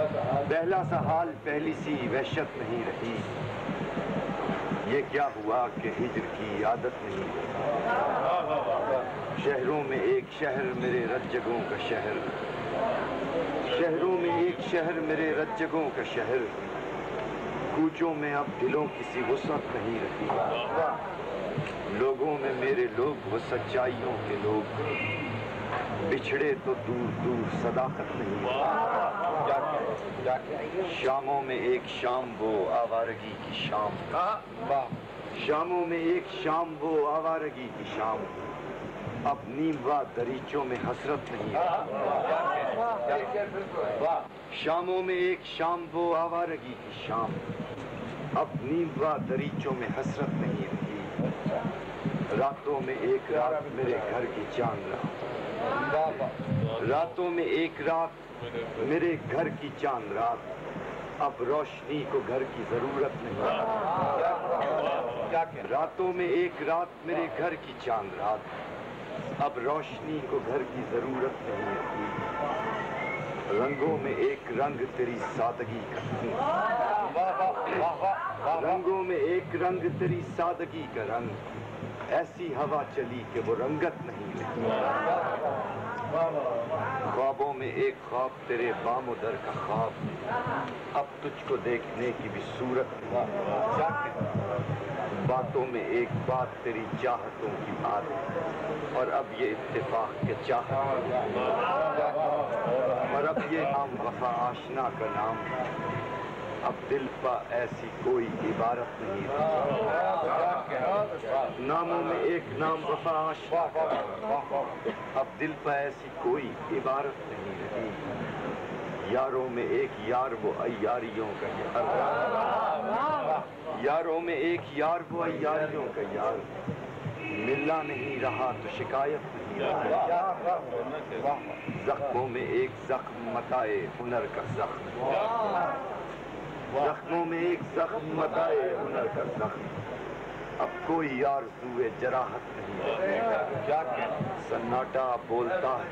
पहला सा हाल पहली सी वहशत नहीं रही। ये क्या हुआ कि हिजर की आदत नहीं शहरों में एक शहर मेरे रज्जगों का शहर। शहरों में एक शहर मेरे रज्जगों का शहर। कूचों में अब दिलों की सी वसत नहीं रही। लोगों में मेरे लोग वो सच्चाइयों के लोग। बिछड़े तो दूर दूर सदाकत नहीं। शामों में एक शाम वो आवारगी की शाम शामों में एक शाम वो आवारगी की शाम अब नीमवा दरीचों में हसरत नहीं शामों में एक शाम वो आवारगी की शाम अब नीमवा दरीचों में हसरत नहीं रही। रातों में एक रात मेरे घर की चाँद रहा। रातों में एक रात मेरे घर की चाँद रात। अब रोशनी को घर की ज़रूरत नहीं। रातों में एक रात मेरे घर की चाँद रात। अब रोशनी को घर की ज़रूरत नहीं रहती रंगों में एक रंग तेरी सादगी का रंगों में एक रंग तेरी सादगी का रंग ऐसी हवा चली कि वो रंगत नहीं ख्वाबों में एक ख्वाब तेरे बामोदर का ख्वाब अब तुझको देखने की भी सूरत बातों में एक बात तेरी चाहतों की बात और अब ये इत्तेफाक के चाहत और अब ये नाम वफा आशना का नाम अब दिल पर ऐसी कोई इबारत नहीं नामों में एक नाम अब दिल पर ऐसी कोई इबारत नहीं रही। यारों में एक यार वो अयारियों का यार। यारों में एक यार वो अयारियों का यार। मिलना नहीं रहा तो शिकायत नहीं जख्मों में एक जख्म मताए हुनर का जख्म। जख्मों में एक जख्म मताए हुनर का जख्म। अब कोई यार जुए जराहत नहीं। सन्नाटा बोलता है।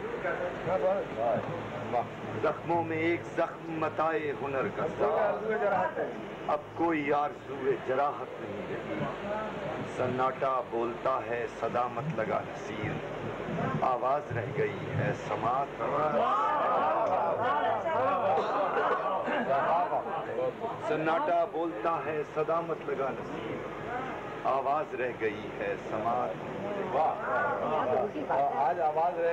जख्मों में एक जख्म मताए हुनर का अब कोई यार जुए जराहत नहीं रही सन्नाटा बोलता है सदा मत लगा नसीर। आवाज़ रह गई है समात। सन्नाटा बोलता है सदा मत लगा नसीर। आवाज़ रह गई है समाज आज आवाज़ रह